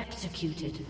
Executed.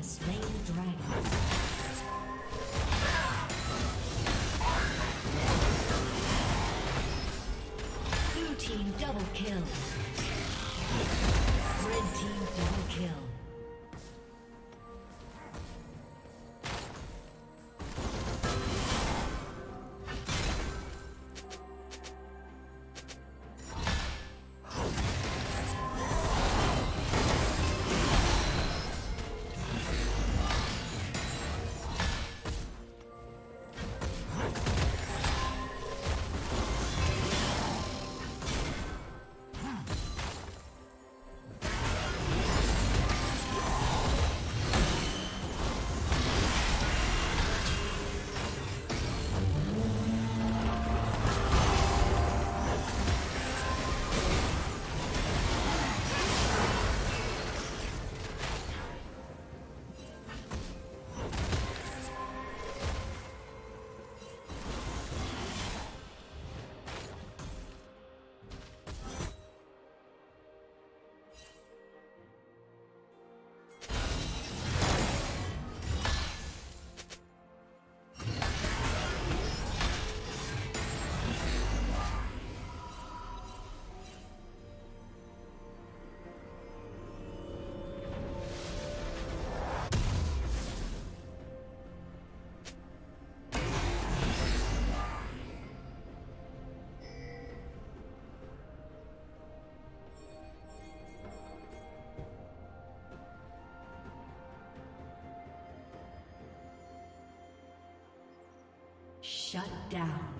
Has slain the dragon. Blue team double kill. Red team double kill. Shut down.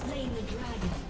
Slain the dragon.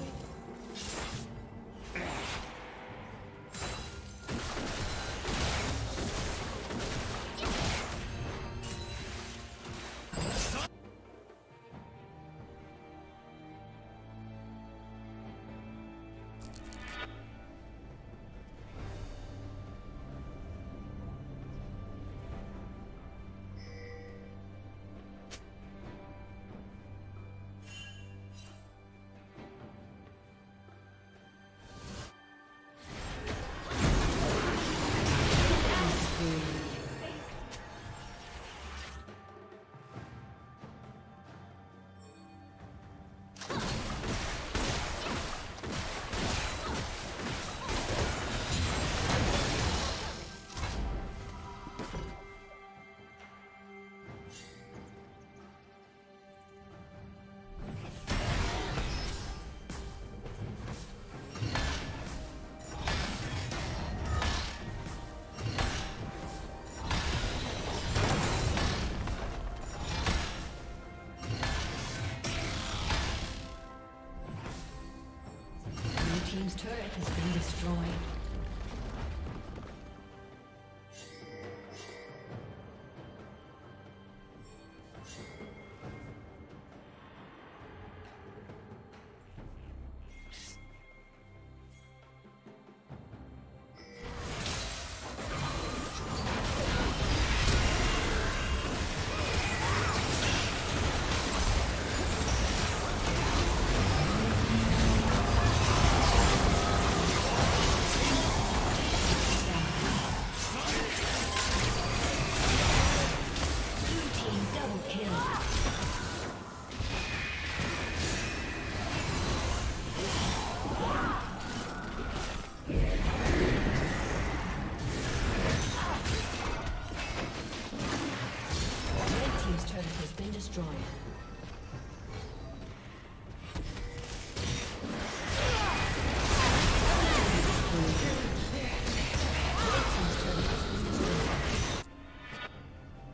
Destroyed.